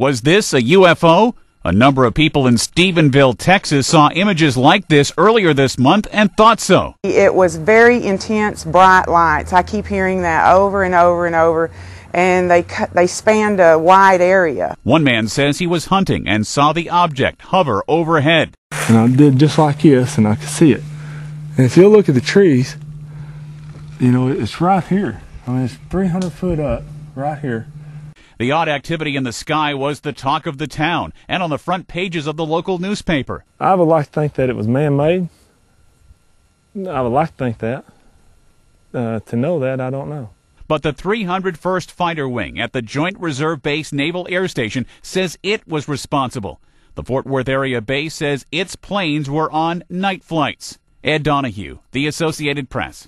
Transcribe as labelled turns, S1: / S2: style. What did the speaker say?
S1: Was this a UFO? A number of people in Stephenville, Texas saw images like this earlier this month and thought so.
S2: It was very intense, bright lights. I keep hearing that over and over and over, and they they spanned a wide area.
S1: One man says he was hunting and saw the object hover overhead.
S3: And I did just like this, and I could see it. And if you look at the trees, you know, it's right here. I mean, it's 300 foot up, right here.
S1: The odd activity in the sky was the talk of the town and on the front pages of the local newspaper.
S3: I would like to think that it was man made. I would like to think that. Uh, to know that, I don't know.
S1: But the 301st Fighter Wing at the Joint Reserve Base Naval Air Station says it was responsible. The Fort Worth area base says its planes were on night flights. Ed Donahue, The Associated Press.